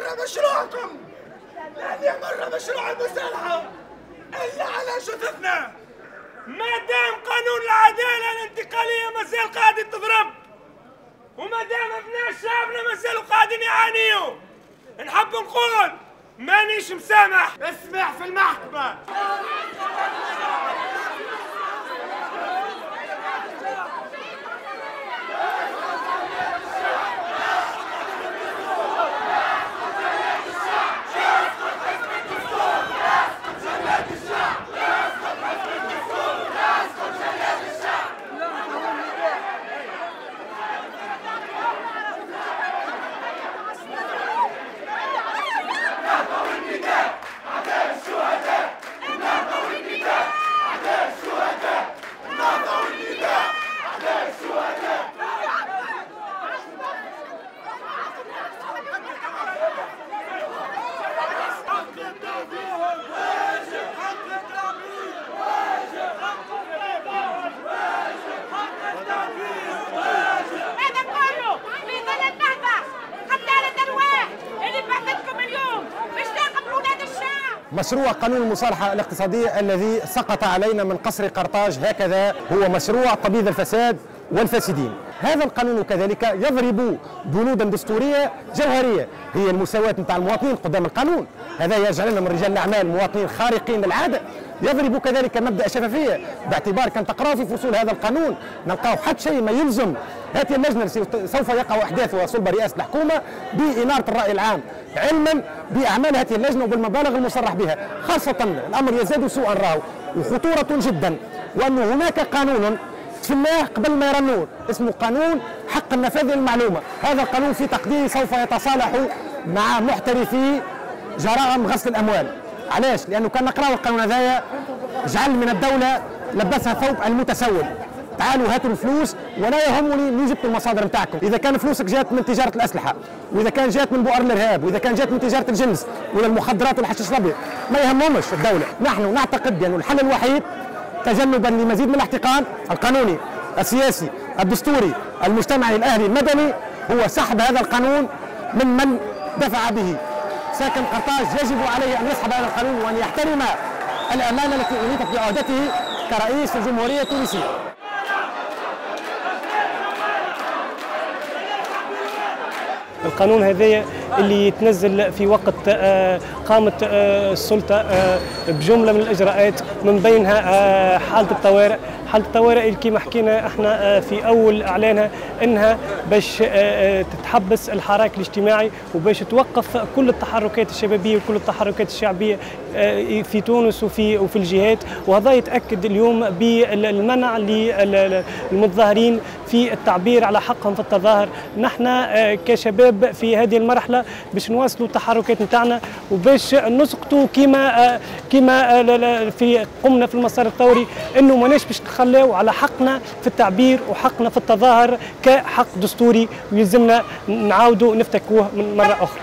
يمر مشروعكم لن يمر مشروع المسالحة إلا على جثثنا ما دام قانون العدالة الانتقالية ما زال قاعد تضرب! وما دام أبناء شعبنا ما زالوا قاعدين يعانيوا! نحب نقول مانيش مسامح! اسمع في المحكمة! مشروع قانون المصالحة الاقتصادية الذي سقط علينا من قصر قرطاج هكذا هو مشروع طبيب الفساد والفاسدين. هذا القانون كذلك يضرب بنودا دستورية جوهرية هي المساواة نتاع المواطنين قدام القانون. هذا يجعلنا من رجال الأعمال مواطنين خارقين للعادة. يضرب كذلك مبدأ الشفافية باعتبار كان تقرأ في فصول هذا القانون نلقاو حتى شيء ما يلزم. اللجنة التي سوف يقع أحداثها صلب رئاسة الحكومة بإنارة الرأي العام علما بأعمال هذه اللجنة وبالمبالغ المصرح بها. خاصة الأمر يزداد سوءا راهو وخطورة جدا وأن هناك قانون تفناه قبل ما يرى النور اسمه قانون حق النفاذ للمعلومة هذا القانون في تقديري سوف يتصالح مع محترفي جرائم غسل الأموال. علاش؟ لأنه كان نقرأ القانون هذايا جعل من الدولة لبسها ثوب المتسول. تعالوا هاتوا الفلوس ولا يهمني من جبتوا المصادر نتاعكم. إذا كان فلوسك جات من تجارة الأسلحة وإذا كان جات من بؤر الإرهاب وإذا كان جات من تجارة الجنس ولا المخدرات والحشيش الأبيض ما يهمهمش الدولة. نحن نعتقد بان الحل الوحيد تجنبا لمزيد من الاحتقان القانوني السياسي الدستوري المجتمعي الأهلي المدني هو سحب هذا القانون من من دفع به. ساكن قرطاج يجب عليه أن يسحب هذا القانون وأن يحترم الأمانة التي انيطت بعهدته كرئيس الجمهوريه التونسيه القانون هذايا اللي يتنزل في وقت آه، قامت آه، السلطة آه، بجملة من الإجراءات من بينها حالة الطوارئ. حالة الطوارئ اللي كما حكينا إحنا في أول إعلانها إنها باش تتحبس الحراك الاجتماعي وباش توقف كل التحركات الشبابية وكل التحركات الشعبية في تونس وفي وفي الجهات. وهذا يتأكد اليوم بالمنع للمتظاهرين في التعبير على حقهم في التظاهر. نحن كشباب في هذه المرحلة باش نواصلوا التحركات نتاعنا وباش نسقطوا كما كما في قمنا في المسار الثوري إنه ماناش باش نخليو على حقنا في التعبير وحقنا في التظاهر كحق دستوري ويلزمنا نعاودوا نفتكوه من مرة أخرى.